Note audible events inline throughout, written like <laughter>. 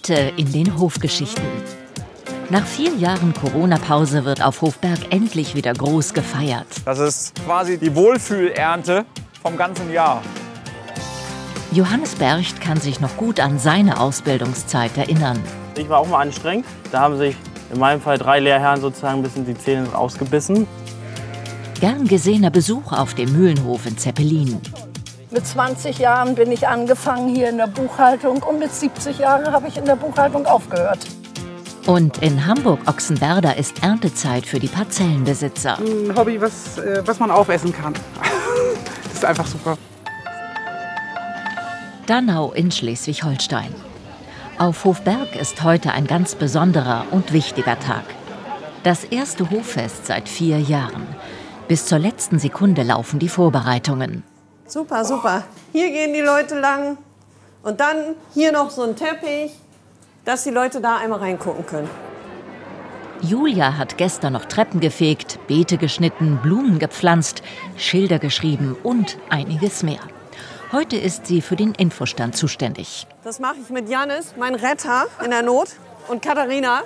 Heute in den Hofgeschichten. Nach vier Jahren Corona-Pause wird auf Hofberg endlich wieder groß gefeiert. Das ist quasi die Wohlfühlernte vom ganzen Jahr. Johannes Bercht kann sich noch gut an seine Ausbildungszeit erinnern. Ich war auch mal anstrengend. Da haben sich in meinem Fall drei Lehrherren sozusagen ein bisschen die Zähne ausgebissen. Gern gesehener Besuch auf dem Mühlenhof in Zeppelin. Mit 20 Jahren bin ich angefangen hier in der Buchhaltung und mit 70 Jahren habe ich in der Buchhaltung aufgehört. Und in Hamburg-Ochsenwerder ist Erntezeit für die Parzellenbesitzer. Ein Hobby, was, äh, was man aufessen kann. <laughs> das ist einfach super. Dannau in Schleswig-Holstein. Auf Hofberg ist heute ein ganz besonderer und wichtiger Tag. Das erste Hoffest seit vier Jahren. Bis zur letzten Sekunde laufen die Vorbereitungen. Super, super. Hier gehen die Leute lang und dann hier noch so ein Teppich, dass die Leute da einmal reingucken können. Julia hat gestern noch Treppen gefegt, Beete geschnitten, Blumen gepflanzt, Schilder geschrieben und einiges mehr. Heute ist sie für den Infostand zuständig. Das mache ich mit Janis, mein Retter in der Not, und Katharina,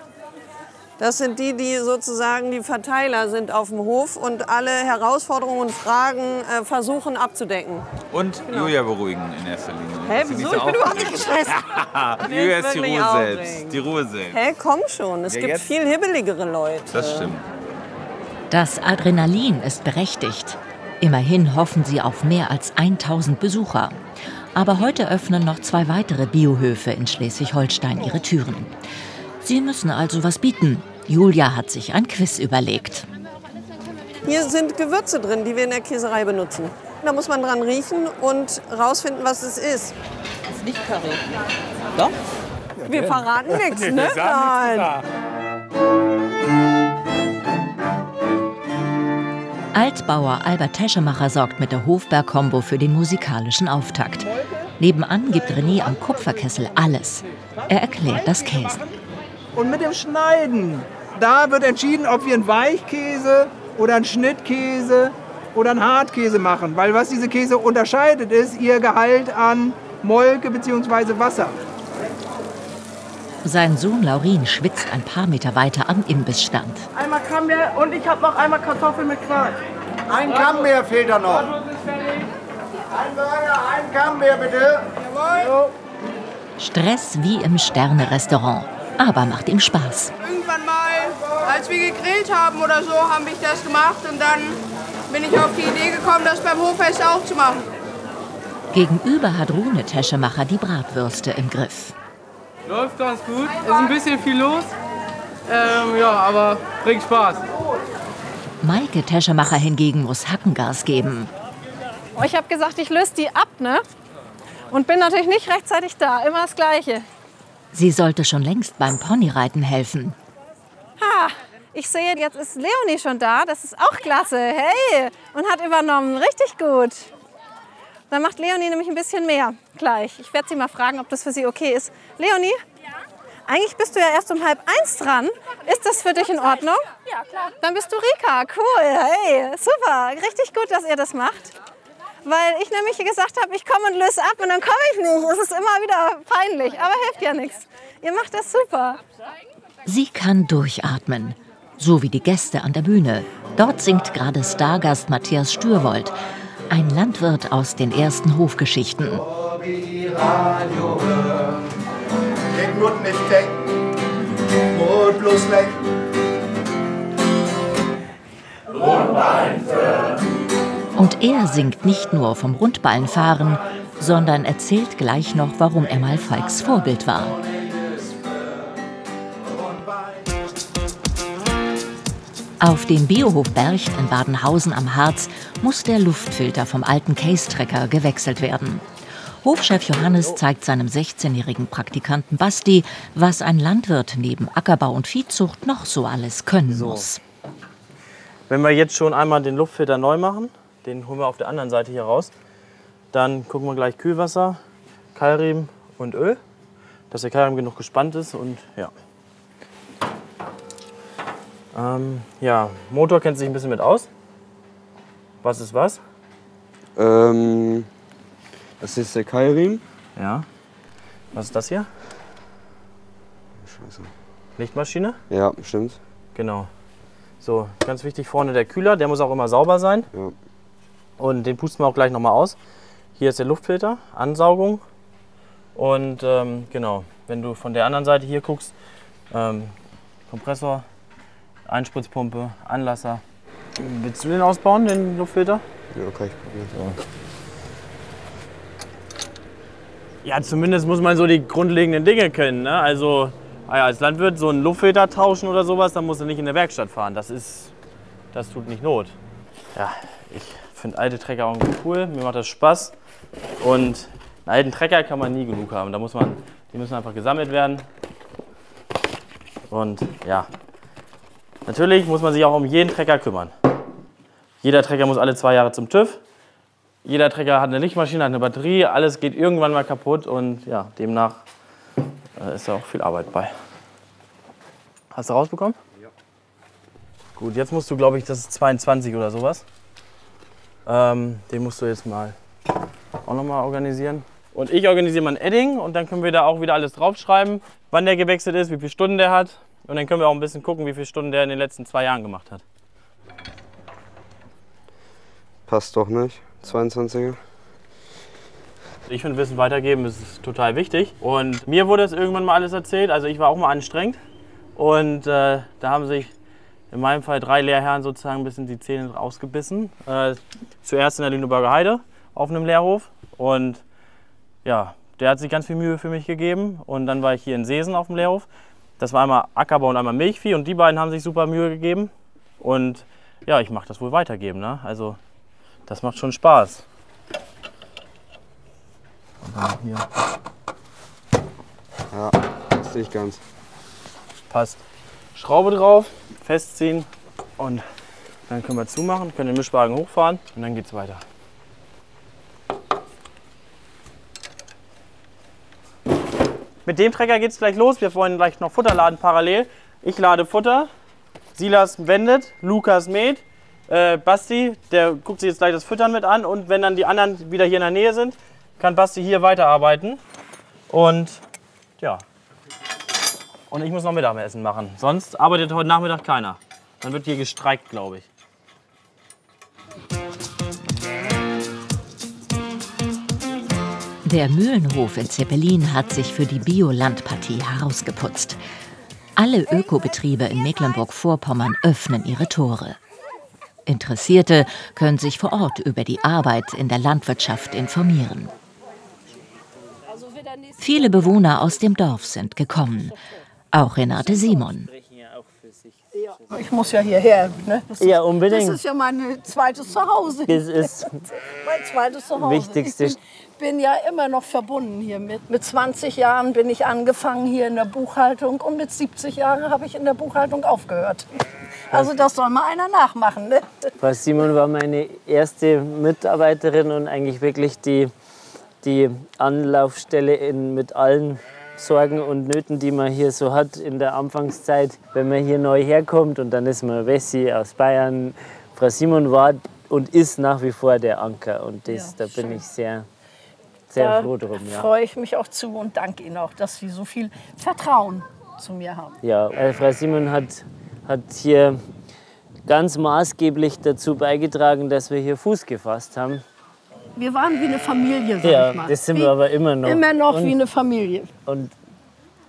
das sind die, die sozusagen die Verteiler sind auf dem Hof und alle Herausforderungen und Fragen äh, versuchen abzudecken. Und Julia beruhigen in erster Linie. Hä, sie wieso? nicht Ich so bin überhaupt nicht gestresst. <laughs> Julia ist die Ruhe selbst. Die Ruhe selbst. Hä, komm schon, es Ja, gibt jetzt- viel hibbeligere Leute. Das stimmt. Das Adrenalin ist berechtigt. Immerhin hoffen sie auf mehr als 1000 Besucher. Aber heute öffnen noch zwei weitere Biohöfe in Schleswig-Holstein ihre Türen. Sie müssen also was bieten. Julia hat sich ein Quiz überlegt. Hier sind Gewürze drin, die wir in der Käserei benutzen. Da muss man dran riechen und rausfinden, was es ist. Das ist nicht Curry. Doch? Wir verraten <laughs> nichts, ne? Nein. Altbauer Albert Teschemacher sorgt mit der Hofberg-Kombo für den musikalischen Auftakt. Nebenan gibt René am Kupferkessel alles. Er erklärt das Käsen. Und mit dem Schneiden, da wird entschieden, ob wir einen Weichkäse oder einen Schnittkäse oder einen Hartkäse machen. Weil was diese Käse unterscheidet, ist ihr Gehalt an Molke bzw. Wasser. Sein Sohn Laurin schwitzt ein paar Meter weiter am Imbissstand. Einmal Camembert und ich habe noch einmal Kartoffeln mit Quark. Ein Camembert fehlt da noch. Ein Burger, ein Camembert bitte. Jawohl. Stress wie im Sterne-Restaurant. Aber macht ihm Spaß. Irgendwann mal, als wir gegrillt haben oder so, habe ich das gemacht und dann bin ich auf die Idee gekommen, das beim Hoffest auch zu machen. Gegenüber hat Rune Teschemacher die Bratwürste im Griff. Läuft ganz gut. Ist ein bisschen viel los. Ähm, ja, aber bringt Spaß. Maike Teschemacher hingegen muss Hackengas geben. Ich habe gesagt, ich löse die ab, ne? Und bin natürlich nicht rechtzeitig da. Immer das Gleiche. Sie sollte schon längst beim Ponyreiten helfen. Ha, ich sehe, jetzt ist Leonie schon da. Das ist auch klasse. Hey, und hat übernommen. Richtig gut. Dann macht Leonie nämlich ein bisschen mehr gleich. Ich werde sie mal fragen, ob das für sie okay ist. Leonie? Eigentlich bist du ja erst um halb eins dran. Ist das für dich in Ordnung? Ja, klar. Dann bist du Rika. Cool. Hey, super. Richtig gut, dass ihr das macht. Weil ich nämlich gesagt habe, ich komme und löse ab und dann komme ich nicht. Es ist immer wieder peinlich, aber hilft ja nichts. Ihr macht das super. Sie kann durchatmen. So wie die Gäste an der Bühne. Dort singt gerade Stargast Matthias Stürwold. Ein Landwirt aus den ersten Hofgeschichten. Radio hören. Den Mut nicht denken, Mut bloß lenken. Und er singt nicht nur vom Rundballenfahren, sondern erzählt gleich noch, warum er mal Falks Vorbild war. Auf dem Biohof Bercht in Badenhausen am Harz muss der Luftfilter vom alten Case-Trecker gewechselt werden. Hofchef Johannes zeigt seinem 16-jährigen Praktikanten Basti, was ein Landwirt neben Ackerbau und Viehzucht noch so alles können muss. Wenn wir jetzt schon einmal den Luftfilter neu machen, den holen wir auf der anderen Seite hier raus, dann gucken wir gleich Kühlwasser, Keilriemen und Öl, dass der Keilriemen genug gespannt ist und ja. Ähm, ja, Motor kennt sich ein bisschen mit aus. Was ist was? Ähm, das ist der Keilriemen. Ja. Was ist das hier? scheiße. Lichtmaschine? Ja, stimmt. Genau. So, ganz wichtig vorne der Kühler, der muss auch immer sauber sein. Ja. Und den pusten wir auch gleich nochmal aus. Hier ist der Luftfilter, Ansaugung. Und ähm, genau, wenn du von der anderen Seite hier guckst, ähm, Kompressor, Einspritzpumpe, Anlasser. Willst du den ausbauen, den Luftfilter? Ja, kann ich probieren. Ja, zumindest muss man so die grundlegenden Dinge kennen. Ne? Also ah ja, als Landwirt so einen Luftfilter tauschen oder sowas, dann musst du nicht in der Werkstatt fahren. Das ist, das tut nicht Not. Ja, finde alte Trecker auch cool. Mir macht das Spaß. Und einen alten Trecker kann man nie genug haben. Da muss man, die müssen einfach gesammelt werden. Und ja, natürlich muss man sich auch um jeden Trecker kümmern. Jeder Trecker muss alle zwei Jahre zum TÜV. Jeder Trecker hat eine Lichtmaschine, hat eine Batterie, alles geht irgendwann mal kaputt und ja, demnach äh, ist da auch viel Arbeit bei. Hast du rausbekommen? Ja. Gut, jetzt musst du, glaube ich, das ist 22 oder sowas. Ähm, den musst du jetzt mal auch nochmal organisieren. Und ich organisiere mal ein Edding und dann können wir da auch wieder alles draufschreiben, wann der gewechselt ist, wie viele Stunden der hat. Und dann können wir auch ein bisschen gucken, wie viele Stunden der in den letzten zwei Jahren gemacht hat. Passt doch nicht. 22er. Ich finde, Wissen weitergeben ist total wichtig. Und mir wurde es irgendwann mal alles erzählt. Also ich war auch mal anstrengend. Und äh, da haben sich in meinem Fall drei Lehrherren sozusagen ein bisschen die Zähne rausgebissen. Äh, zuerst in der Lüneburger Heide auf einem Lehrhof. Und ja, der hat sich ganz viel Mühe für mich gegeben. Und dann war ich hier in Seesen auf dem Lehrhof. Das war einmal Ackerbau und einmal Milchvieh. Und die beiden haben sich super Mühe gegeben. Und ja, ich mache das wohl weitergeben. Ne? Also das macht schon Spaß. Hier. Ja, das sehe ich ganz. Passt. Schraube drauf, festziehen und dann können wir zumachen, können den Mischwagen hochfahren und dann geht's weiter. Mit dem Trecker geht es gleich los. Wir wollen gleich noch Futter laden parallel. Ich lade Futter, Silas wendet, Lukas mäht, äh, Basti, der guckt sich jetzt gleich das Füttern mit an und wenn dann die anderen wieder hier in der Nähe sind, kann Basti hier weiterarbeiten. Und ja. Und ich muss noch Mittagessen machen. Sonst arbeitet heute Nachmittag keiner. Dann wird hier gestreikt, glaube ich. Der Mühlenhof in Zeppelin hat sich für die Biolandpartie herausgeputzt. Alle Ökobetriebe in Mecklenburg-Vorpommern öffnen ihre Tore. Interessierte können sich vor Ort über die Arbeit in der Landwirtschaft informieren. Viele Bewohner aus dem Dorf sind gekommen. Auch Renate Simon. Ich muss ja hierher. Ne? Das ja, ist, unbedingt. Das ist ja mein zweites Zuhause. Das ist <laughs> mein zweites Zuhause. Wichtigste. Ich bin, bin ja immer noch verbunden hier mit. Mit 20 Jahren bin ich angefangen hier in der Buchhaltung und mit 70 Jahren habe ich in der Buchhaltung aufgehört. Also das soll mal einer nachmachen. Ne? Frau Simon war meine erste Mitarbeiterin und eigentlich wirklich die, die Anlaufstelle in, mit allen Sorgen und Nöten, die man hier so hat in der Anfangszeit, wenn man hier neu herkommt und dann ist man Wessi aus Bayern. Frau Simon war und ist nach wie vor der Anker und das, Ja, da bin schön. ich sehr, sehr da froh drum. Ja. freue ich mich auch zu und danke Ihnen auch, dass Sie so viel Vertrauen zu mir haben. Ja, äh, Frau Simon hat, hat hier ganz maßgeblich dazu beigetragen, dass wir hier Fuß gefasst haben. Wir waren wie eine Familie, sag Ja, ich mal. das sind wie, wir aber immer noch. Immer noch Und- wie eine Familie. Und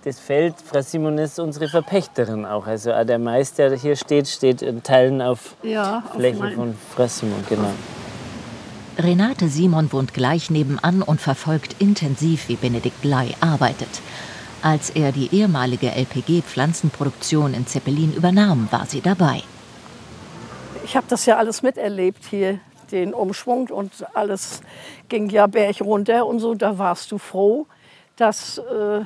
das Feld, Frau Simon ist unsere Verpächterin auch. Also auch der Meister, der hier steht, steht in Teilen auf Ja, auf Fläche meinem- von Frau Simon, genau. Renate Simon wohnt gleich nebenan und verfolgt intensiv, wie Benedikt Blei arbeitet. Als er die ehemalige LPG-Pflanzenproduktion in Zeppelin übernahm, war sie dabei. Ich habe das ja alles miterlebt hier, den Umschwung und alles ging ja berg runter und so. Da warst du froh, dass äh,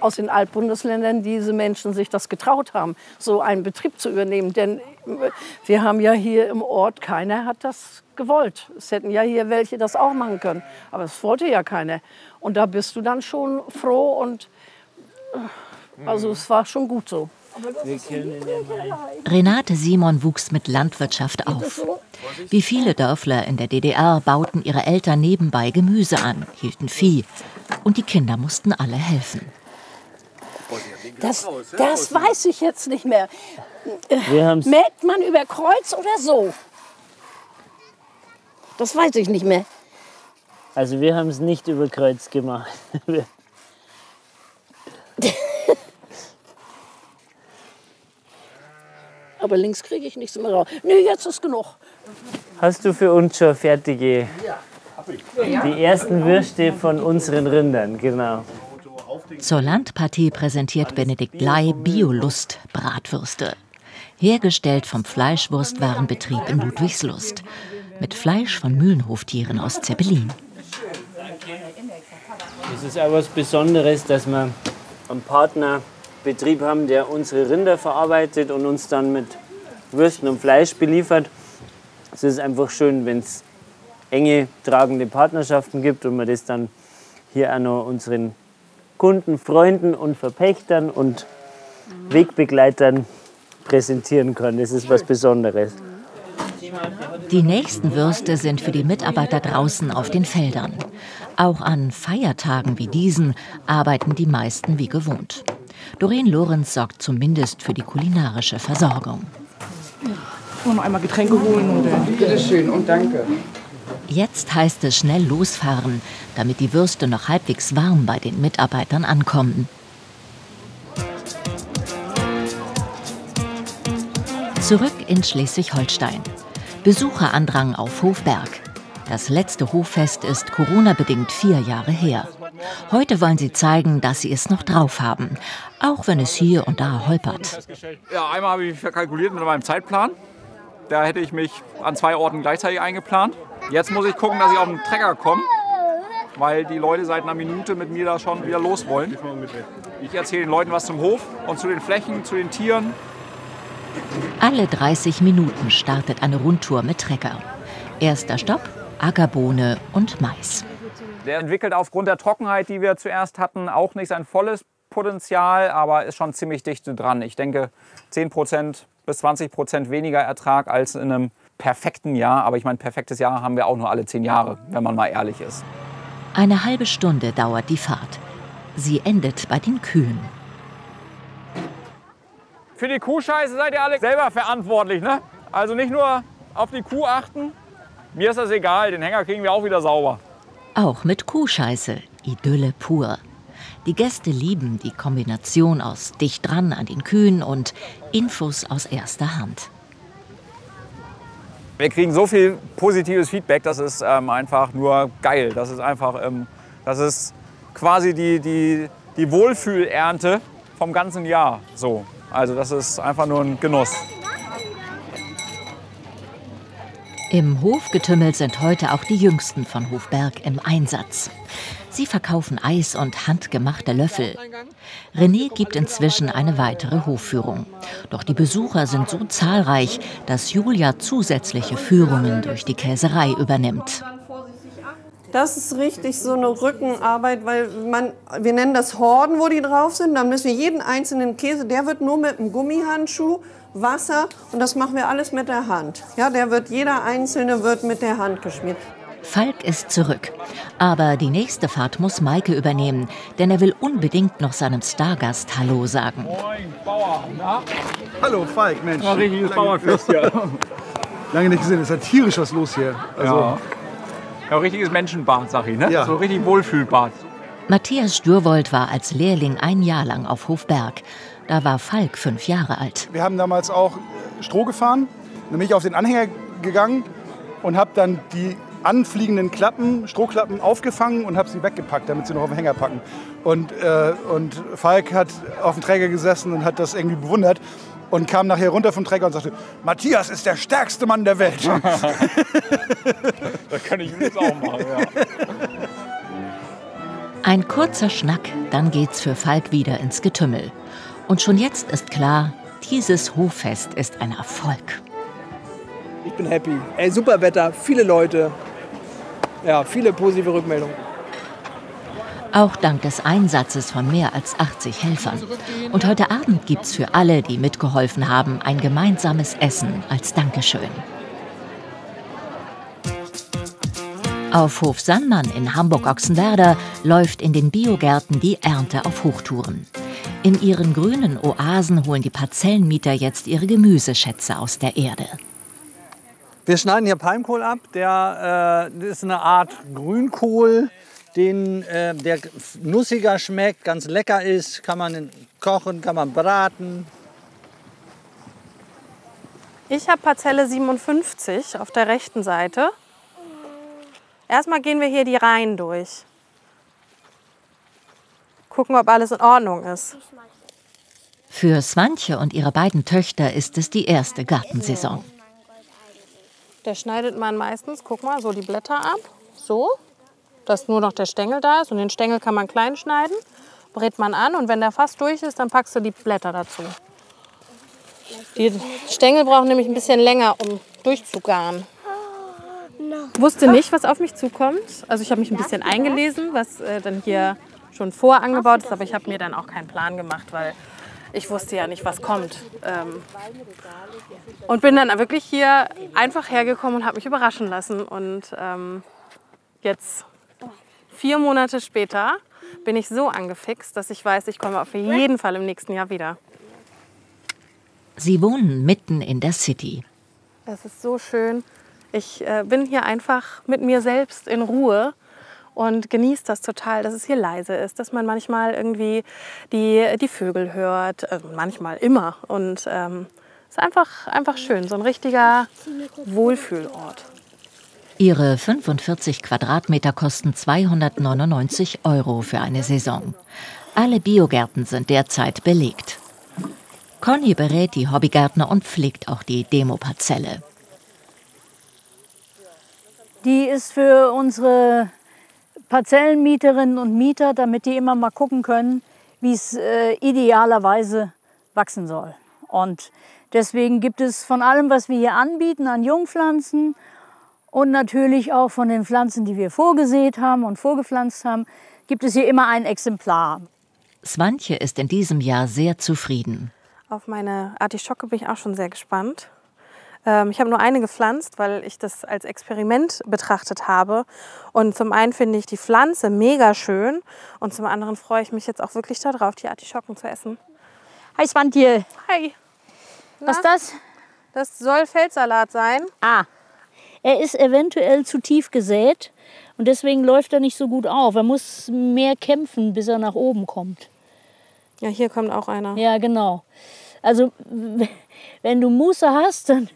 aus den Altbundesländern diese Menschen sich das getraut haben, so einen Betrieb zu übernehmen. Denn äh, wir haben ja hier im Ort, keiner hat das gewollt. Es hätten ja hier welche das auch machen können. Aber es wollte ja keiner. Und da bist du dann schon froh und äh, also es war schon gut so. Renate Simon wuchs mit Landwirtschaft auf. Wie viele Dörfler in der DDR bauten ihre Eltern nebenbei Gemüse an, hielten Vieh. Und die Kinder mussten alle helfen. Das, das weiß ich jetzt nicht mehr. Wir haben's- Mäht man über Kreuz oder so? Das weiß ich nicht mehr. Also wir haben es nicht über Kreuz gemacht. <laughs> Aber links kriege ich nichts mehr raus. Nee, jetzt ist genug. Hast du für uns schon fertige, die ersten Würste von unseren Rindern, genau. Zur Landpartie präsentiert Benedikt Ley Biolust Bratwürste. Hergestellt vom Fleischwurstwarenbetrieb in Ludwigslust. Mit Fleisch von Mühlenhoftieren aus Zeppelin. Es ist auch was Besonderes, dass wir einen Partnerbetrieb haben, der unsere Rinder verarbeitet und uns dann mit Würsten und Fleisch beliefert. Es ist einfach schön, wenn es enge, tragende Partnerschaften gibt und man das dann hier auch noch unseren Kunden, Freunden und Verpächtern und Wegbegleitern präsentieren kann. Das ist was Besonderes. Die nächsten Würste sind für die Mitarbeiter draußen auf den Feldern. Auch an Feiertagen wie diesen arbeiten die meisten wie gewohnt. Doreen Lorenz sorgt zumindest für die kulinarische Versorgung. Ich noch einmal Getränke holen und dann. Bitte schön und danke. Jetzt heißt es schnell losfahren, damit die Würste noch halbwegs warm bei den Mitarbeitern ankommen. Zurück in Schleswig-Holstein. Besucherandrang auf Hofberg. Das letzte Hoffest ist Corona-bedingt vier Jahre her. Heute wollen sie zeigen, dass sie es noch drauf haben, auch wenn es hier und da holpert. Ja, einmal habe ich verkalkuliert mit meinem Zeitplan. Da hätte ich mich an zwei Orten gleichzeitig eingeplant. Jetzt muss ich gucken, dass ich auf den Trecker komme, weil die Leute seit einer Minute mit mir da schon wieder los wollen. Ich erzähle den Leuten was zum Hof und zu den Flächen, zu den Tieren. Alle 30 Minuten startet eine Rundtour mit Trecker. Erster Stopp, Ackerbohne und Mais. Der entwickelt aufgrund der Trockenheit, die wir zuerst hatten, auch nicht sein volles Potenzial, aber ist schon ziemlich dicht dran. Ich denke 10% bis 20% weniger Ertrag als in einem perfekten Jahr. Aber ich meine, perfektes Jahr haben wir auch nur alle 10 Jahre, wenn man mal ehrlich ist. Eine halbe Stunde dauert die Fahrt. Sie endet bei den Kühen. Für die Kuhscheiße seid ihr alle selber verantwortlich, ne? Also nicht nur auf die Kuh achten. Mir ist das egal, den Hänger kriegen wir auch wieder sauber. Auch mit Kuhscheiße, Idylle pur. Die Gäste lieben die Kombination aus dicht dran an den Kühen und Infos aus erster Hand. Wir kriegen so viel positives Feedback, das ist ähm, einfach nur geil. Das ist einfach, ähm, das ist quasi die, die, die Wohlfühlernte vom ganzen Jahr. So. Also das ist einfach nur ein Genuss. Im Hofgetümmel sind heute auch die Jüngsten von Hofberg im Einsatz. Sie verkaufen Eis und handgemachte Löffel. René gibt inzwischen eine weitere Hofführung. Doch die Besucher sind so zahlreich, dass Julia zusätzliche Führungen durch die Käserei übernimmt. Das ist richtig so eine Rückenarbeit, weil man, wir nennen das Horden, wo die drauf sind. Dann müssen wir jeden einzelnen Käse, der wird nur mit einem Gummihandschuh, Wasser und das machen wir alles mit der Hand. Ja, der wird, jeder einzelne wird mit der Hand geschmiert. Falk ist zurück. Aber die nächste Fahrt muss Maike übernehmen, denn er will unbedingt noch seinem Stargast Hallo sagen. Moin, Bauer. Na? Hallo Falk, Mensch. Ja, richtiges Bauernfest hier. <laughs> Lange nicht gesehen, es ist ja tierisch was los hier. Also, ja. ja, richtiges Menschenbad, sag ich, ne? Ja. So richtig Wohlfühlbad. Matthias Stürwold war als Lehrling ein Jahr lang auf Hofberg. Da war Falk fünf Jahre alt. Wir haben damals auch äh, Stroh gefahren, nämlich auf den Anhänger gegangen und habe dann die anfliegenden Klappen, Strohklappen aufgefangen und habe sie weggepackt, damit sie noch auf den Hänger packen. Und, äh, und Falk hat auf dem Träger gesessen und hat das irgendwie bewundert und kam nachher runter vom Träger und sagte, Matthias ist der stärkste Mann der Welt. <laughs> das kann ich jetzt auch machen, ja. Ein kurzer Schnack, dann geht's für Falk wieder ins Getümmel. Und schon jetzt ist klar, dieses Hoffest ist ein Erfolg. Ich bin happy. Ey, super Wetter, viele Leute. Ja, viele positive Rückmeldungen. Auch dank des Einsatzes von mehr als 80 Helfern. Und heute Abend gibt's für alle, die mitgeholfen haben, ein gemeinsames Essen als Dankeschön. Auf Hof Sandmann in Hamburg-Ochsenwerder läuft in den Biogärten die Ernte auf Hochtouren. In ihren grünen Oasen holen die Parzellenmieter jetzt ihre Gemüseschätze aus der Erde. Wir schneiden hier Palmkohl ab. Der äh, ist eine Art Grünkohl, den, äh, der nussiger schmeckt, ganz lecker ist. Kann man kochen, kann man braten. Ich habe Parzelle 57 auf der rechten Seite. Erstmal gehen wir hier die Reihen durch. Gucken, ob alles in Ordnung ist. Für Swantje und ihre beiden Töchter ist es die erste Gartensaison. Da schneidet man meistens, guck mal, so die Blätter ab. So, dass nur noch der Stängel da ist. Und den Stängel kann man klein schneiden, brät man an und wenn der fast durch ist, dann packst du die Blätter dazu. Die Stängel brauchen nämlich ein bisschen länger, um durchzugaren. Ich wusste nicht, was auf mich zukommt. Also ich habe mich ein bisschen eingelesen, was äh, dann hier schon vorangebaut ist, aber ich habe mir dann auch keinen Plan gemacht, weil ich wusste ja nicht, was kommt. Ähm, und bin dann wirklich hier einfach hergekommen und habe mich überraschen lassen. Und ähm, jetzt, vier Monate später, bin ich so angefixt, dass ich weiß, ich komme auf jeden Fall im nächsten Jahr wieder. Sie wohnen mitten in der City. Es ist so schön. Ich äh, bin hier einfach mit mir selbst in Ruhe und genieße das total, dass es hier leise ist, dass man manchmal irgendwie die, die Vögel hört, also manchmal immer. Und ähm, es ist einfach, einfach schön, so ein richtiger Wohlfühlort. Ihre 45 Quadratmeter kosten 299 Euro für eine Saison. Alle Biogärten sind derzeit belegt. Conny berät die Hobbygärtner und pflegt auch die Demoparzelle. Die ist für unsere Parzellenmieterinnen und Mieter, damit die immer mal gucken können, wie es äh, idealerweise wachsen soll. Und deswegen gibt es von allem, was wir hier anbieten an Jungpflanzen und natürlich auch von den Pflanzen, die wir vorgesät haben und vorgepflanzt haben, gibt es hier immer ein Exemplar. Swantje ist in diesem Jahr sehr zufrieden. Auf meine Artischocke bin ich auch schon sehr gespannt. Ähm, ich habe nur eine gepflanzt, weil ich das als Experiment betrachtet habe. Und zum einen finde ich die Pflanze mega schön und zum anderen freue ich mich jetzt auch wirklich darauf, die Artischocken zu essen. Hi Swantje. Hi. Was ist das? Das soll Feldsalat sein. Ah. Er ist eventuell zu tief gesät und deswegen läuft er nicht so gut auf. Er muss mehr kämpfen, bis er nach oben kommt. Ja, hier kommt auch einer. Ja, genau. Also, <laughs> wenn du Muße hast, dann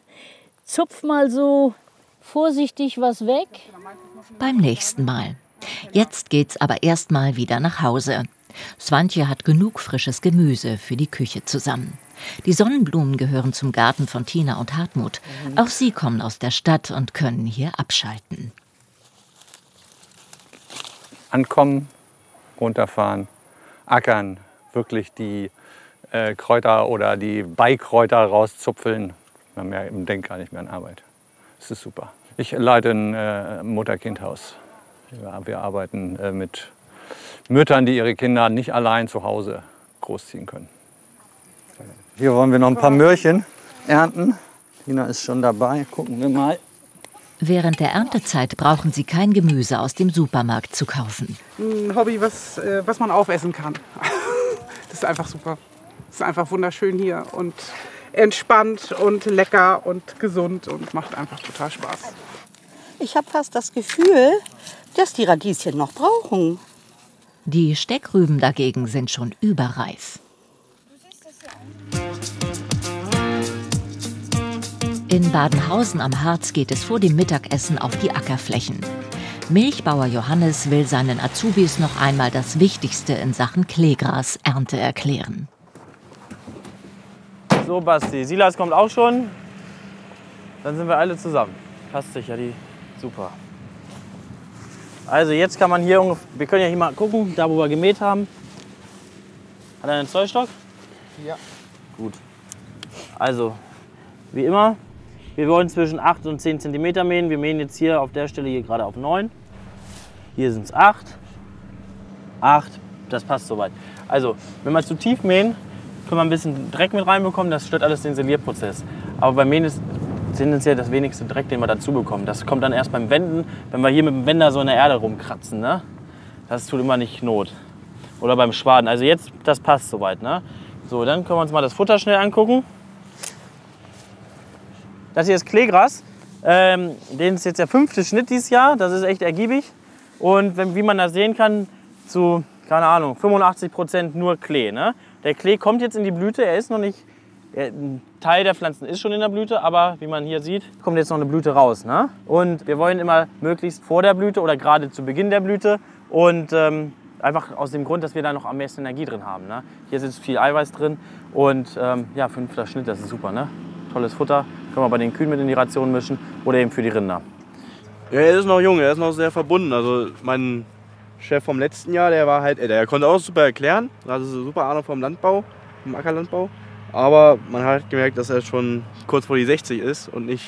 zupf mal so vorsichtig was weg. Beim nächsten Mal. Jetzt geht's aber erstmal wieder nach Hause. Swantje hat genug frisches Gemüse für die Küche zusammen. Die Sonnenblumen gehören zum Garten von Tina und Hartmut. Auch sie kommen aus der Stadt und können hier abschalten. Ankommen, runterfahren, ackern, wirklich die äh, Kräuter oder die Beikräuter rauszupfeln. Man mehr, denkt gar nicht mehr an Arbeit. Das ist super. Ich leite ein äh, Mutter-Kind-Haus. Ja, wir arbeiten äh, mit Müttern, die ihre Kinder nicht allein zu Hause großziehen können. Hier wollen wir noch ein paar Möhrchen ernten. Tina ist schon dabei. Gucken wir mal. Während der Erntezeit brauchen sie kein Gemüse aus dem Supermarkt zu kaufen. Ein Hobby, was, äh, was man aufessen kann. <laughs> Das ist einfach super. Es ist einfach wunderschön hier und entspannt und lecker und gesund und macht einfach total Spaß. Ich habe fast das Gefühl, dass die Radieschen noch brauchen. Die Steckrüben dagegen sind schon überreif. In Badenhausen am Harz geht es vor dem Mittagessen auf die Ackerflächen. Milchbauer Johannes will seinen Azubis noch einmal das Wichtigste in Sachen Kleegrasernte erklären. So, Basti, Silas kommt auch schon. Dann sind wir alle zusammen. Passt sicher, die super. Also jetzt kann man hier, wir können ja hier mal gucken, da wo wir gemäht haben. Hat er einen Zollstock? Ja. Gut. Also, wie immer, wir wollen zwischen 8 und 10 cm mähen. Wir mähen jetzt hier auf der Stelle hier gerade auf 9. Hier sind es 8. 8, das passt soweit. Also, wenn wir zu tief mähen, können wir ein bisschen Dreck mit reinbekommen. Das stört alles den Silierprozess. Aber beim Mähen ist tendenziell das wenigste Dreck, den wir dazu bekommen. Das kommt dann erst beim Wenden, wenn wir hier mit dem Wender so in der Erde rumkratzen. Ne? Das tut immer nicht Not. Oder beim Schwaden. Also jetzt, das passt soweit. Ne? So, dann können wir uns mal das Futter schnell angucken. Das hier ist Kleegras. Ähm, den ist jetzt der fünfte Schnitt dieses Jahr. Das ist echt ergiebig. Und wenn, wie man da sehen kann, zu, keine Ahnung, 85 Prozent nur Klee. Ne? Der Klee kommt jetzt in die Blüte. Er ist noch nicht, ein Teil der Pflanzen ist schon in der Blüte, aber wie man hier sieht, kommt jetzt noch eine Blüte raus. Ne? Und wir wollen immer möglichst vor der Blüte oder gerade zu Beginn der Blüte. Und ähm, einfach aus dem Grund, dass wir da noch am meisten Energie drin haben. Ne? Hier sitzt viel Eiweiß drin. Und ähm, ja, fünfter Schnitt, das ist super. Ne? Tolles Futter. Können wir bei den Kühen mit in die Ration mischen oder eben für die Rinder. Ja, er ist noch jung, er ist noch sehr verbunden. Also mein Chef vom letzten Jahr, der war halt, der konnte auch super erklären, er hatte so super Ahnung vom Landbau, vom Ackerlandbau. Aber man hat gemerkt, dass er schon kurz vor die 60 ist und nicht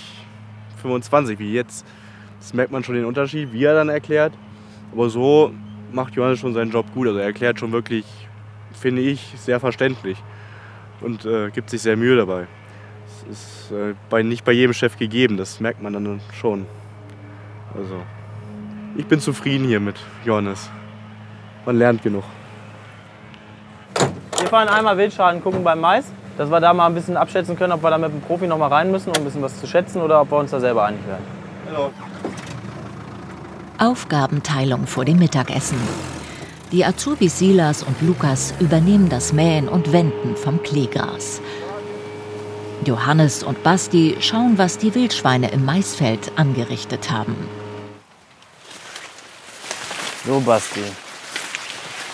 25 wie jetzt. Das merkt man schon den Unterschied, wie er dann erklärt. Aber so macht Johannes schon seinen Job gut. Also er erklärt schon wirklich, finde ich, sehr verständlich und äh, gibt sich sehr Mühe dabei. Das ist äh, bei, nicht bei jedem Chef gegeben, das merkt man dann schon. Also, ich bin zufrieden hier mit Johannes. Man lernt genug. Wir fahren einmal Wildschaden gucken beim Mais, dass wir da mal ein bisschen abschätzen können, ob wir da mit dem Profi noch mal rein müssen, um ein bisschen was zu schätzen oder ob wir uns da selber einig werden. Hallo. Aufgabenteilung vor dem Mittagessen. Die Azubis Silas und Lukas übernehmen das Mähen und Wenden vom Kleegras. Johannes und Basti schauen, was die Wildschweine im Maisfeld angerichtet haben. So, Basti.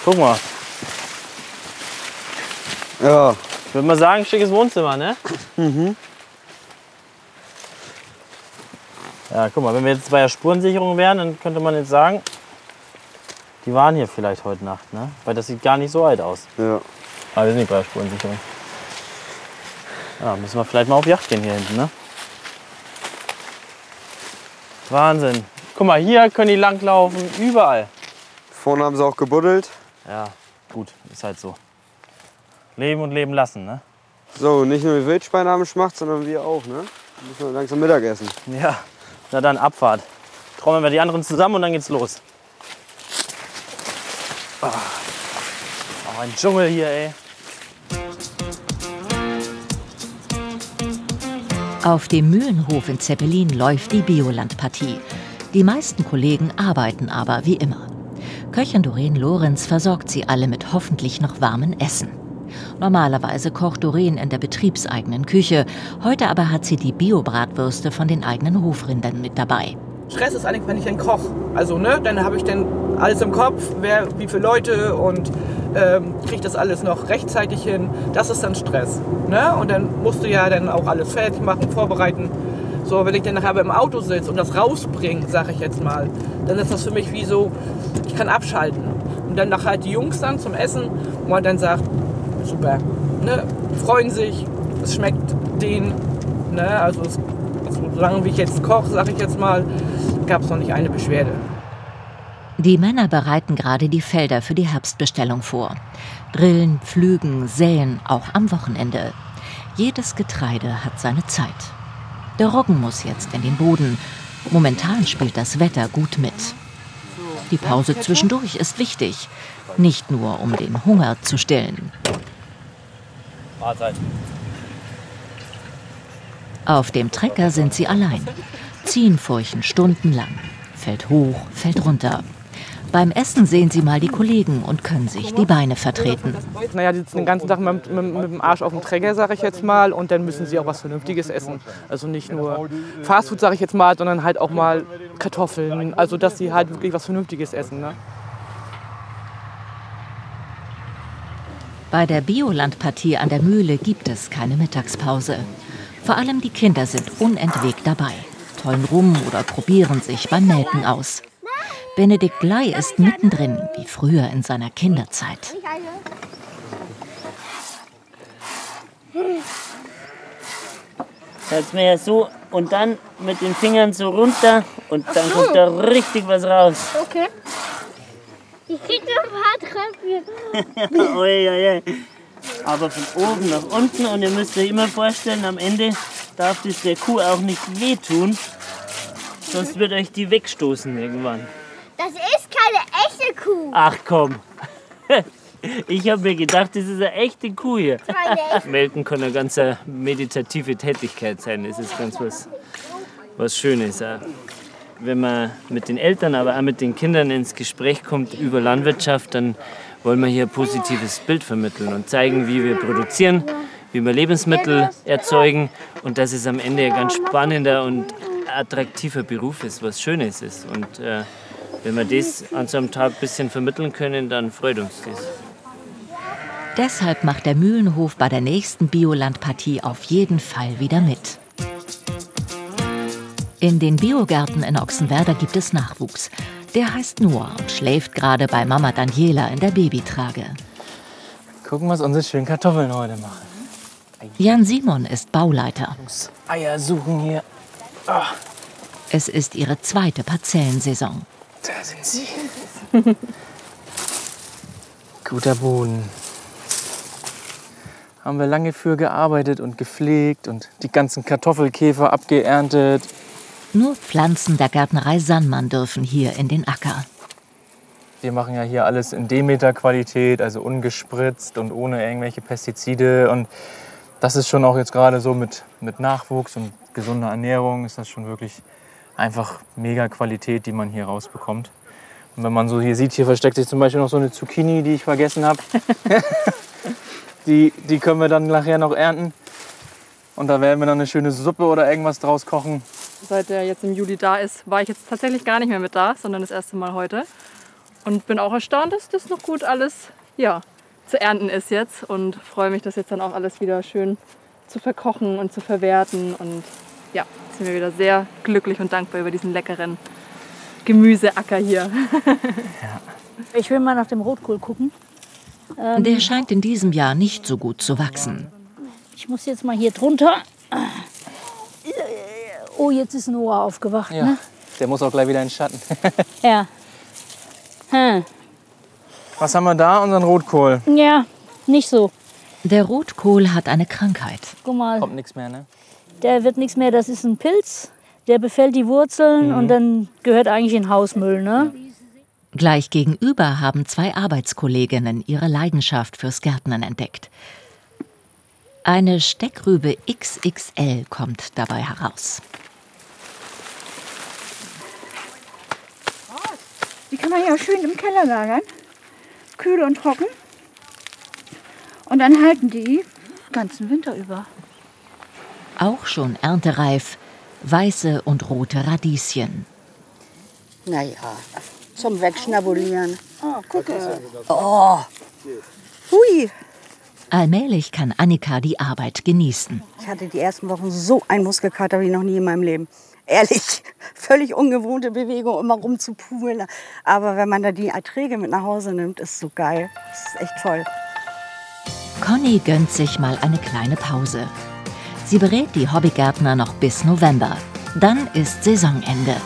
Guck mal. Ja. Ich würde mal sagen, schickes Wohnzimmer, ne? Mhm. Ja, guck mal, wenn wir jetzt bei der Spurensicherung wären, dann könnte man jetzt sagen, die waren hier vielleicht heute Nacht, ne? Weil das sieht gar nicht so alt aus. Ja. Aber wir sind nicht bei der Spurensicherung. Ja, müssen wir vielleicht mal auf Yacht gehen hier hinten, ne? Wahnsinn. Guck mal, hier können die langlaufen, überall. Vorne haben sie auch gebuddelt. Ja, gut, ist halt so. Leben und leben lassen, ne? So, nicht nur die Wildschweine haben Schmacht, sondern wir auch, ne? Müssen wir langsam Mittagessen. Ja, na dann Abfahrt. Trommeln wir die anderen zusammen und dann geht's los. Ah. Oh, ein Dschungel hier, ey. Auf dem Mühlenhof in Zeppelin läuft die Biolandpartie. Die meisten Kollegen arbeiten aber wie immer. Köchin Doreen Lorenz versorgt sie alle mit hoffentlich noch warmem Essen. Normalerweise kocht Doreen in der betriebseigenen Küche. Heute aber hat sie die Bio-Bratwürste von den eigenen Hofrindern mit dabei. Stress ist eigentlich, wenn ich dann koche. Also, ne, dann habe ich dann alles im Kopf, wer, wie viele Leute und ähm, kriege das alles noch rechtzeitig hin. Das ist dann Stress. Ne? Und dann musst du ja dann auch alles fertig machen, vorbereiten. So, wenn ich dann nachher im Auto sitze und das rausbringe, sage ich jetzt mal, dann ist das für mich wie so, ich kann abschalten. Und dann nachher die Jungs dann zum Essen, wo man dann sagt, super, ne? freuen sich, es schmeckt denen. Ne? Also, es, also solange wie ich jetzt koche, sage ich jetzt mal, gab es noch nicht eine Beschwerde. Die Männer bereiten gerade die Felder für die Herbstbestellung vor. Drillen, pflügen, säen, auch am Wochenende. Jedes Getreide hat seine Zeit. Der Roggen muss jetzt in den Boden. Momentan spielt das Wetter gut mit. Die Pause zwischendurch ist wichtig, nicht nur um den Hunger zu stillen. Mahlzeit. Auf dem Trecker sind sie allein, ziehen Furchen stundenlang. Fällt hoch, fällt runter. Beim Essen sehen sie mal die Kollegen und können sich die Beine vertreten. Naja, die sitzen den ganzen Tag mit, mit, mit dem Arsch auf dem Träger, sage ich jetzt mal. Und dann müssen sie auch was Vernünftiges essen. Also nicht nur Fastfood, sage ich jetzt mal, sondern halt auch mal Kartoffeln. Also dass sie halt wirklich was Vernünftiges essen. Ne? Bei der Biolandpartie an der Mühle gibt es keine Mittagspause. Vor allem die Kinder sind unentwegt dabei, tollen rum oder probieren sich beim Melken aus. Benedikt Blei ist mittendrin, wie früher in seiner Kinderzeit. Jetzt mir so und dann mit den Fingern so runter und dann kommt da richtig was raus. Okay. Ich krieg noch ein paar Tröpfchen. oi, oi, oi. Aber von oben nach unten und ihr müsst euch immer vorstellen, am Ende darf das der Kuh auch nicht wehtun, sonst wird euch die wegstoßen irgendwann. Das ist keine echte Kuh. Ach komm. <laughs> Ich habe mir gedacht, das ist eine echte Kuh hier. Melken kann eine ganz meditative Tätigkeit sein. Das ist ganz was, was Schönes. Wenn man mit den Eltern, aber auch mit den Kindern ins Gespräch kommt über Landwirtschaft, dann wollen wir hier ein positives Bild vermitteln und zeigen, wie wir produzieren, wie wir Lebensmittel erzeugen und dass es am Ende ein ganz spannender und attraktiver Beruf ist, was Schönes ist. Und äh, wenn wir das an so einem Tag ein bisschen vermitteln können, dann freut uns das. Deshalb macht der Mühlenhof bei der nächsten Biolandpartie auf jeden Fall wieder mit. In den Biogärten in Ochsenwerder gibt es Nachwuchs. Der heißt Noah und schläft gerade bei Mama Daniela in der Babytrage. Gucken, was unsere schönen Kartoffeln heute machen. Jan Simon ist Bauleiter. Eier suchen hier. Ah, Es ist ihre zweite Parzellensaison. Da sind sie. <laughs> Guter Boden. Haben wir lange für gearbeitet und gepflegt und die ganzen Kartoffelkäfer abgeerntet. Nur Pflanzen der Gärtnerei Sandmann dürfen hier in den Acker. Wir machen ja hier alles in Demeter-Qualität, also ungespritzt und ohne irgendwelche Pestizide. Und das ist schon auch jetzt gerade so mit, mit Nachwuchs und gesunder Ernährung ist das schon wirklich einfach mega Qualität, die man hier rausbekommt. Und wenn man so hier sieht, hier versteckt sich zum Beispiel noch so eine Zucchini, die ich vergessen habe. <laughs> die, die können wir dann nachher noch ernten. Und da werden wir dann eine schöne Suppe oder irgendwas draus kochen. Seit er jetzt im Juli da ist, war ich jetzt tatsächlich gar nicht mehr mit da, sondern das erste Mal heute. Und bin auch erstaunt, dass das noch gut alles ja, zu ernten ist jetzt. Und freue mich, das jetzt dann auch alles wieder schön zu verkochen und zu verwerten. Und ja, sind wir wieder sehr glücklich und dankbar über diesen leckeren Gemüseacker hier. <laughs> Ich will mal nach dem Rotkohl gucken. Ähm, Der scheint in diesem Jahr nicht so gut zu wachsen. Ich muss jetzt mal hier drunter. Oh, jetzt ist Noah aufgewacht. Ja, Ne? der muss auch gleich wieder in den Schatten. <laughs> Ja. Hm. Was haben wir da? Unseren Rotkohl. Ja, nicht so. Der Rotkohl hat eine Krankheit. Guck mal, Kommt nichts mehr, ne? Der wird nichts mehr. Das ist ein Pilz. Der befällt die Wurzeln Mhm. und dann gehört eigentlich in Hausmüll. Ne? Gleich gegenüber haben zwei Arbeitskolleginnen ihre Leidenschaft fürs Gärtnern entdeckt. Eine Steckrübe XXL kommt dabei heraus. Die kann man ja schön im Keller lagern. Kühl und trocken. Und dann halten die den ganzen Winter über. Auch schon erntereif weiße und rote Radieschen. Naja, zum Wegschnabulieren. Oh, guck Oh, hui. Allmählich kann Annika die Arbeit genießen. Ich hatte die ersten Wochen so einen Muskelkater wie noch nie in meinem Leben. Ehrlich, <laughs> völlig ungewohnte Bewegung, immer rumzupulen. Aber wenn man da die Erträge mit nach Hause nimmt, ist so geil. Das ist echt toll. Conny gönnt sich mal eine kleine Pause. Sie berät die Hobbygärtner noch bis November. Dann ist Saisonende.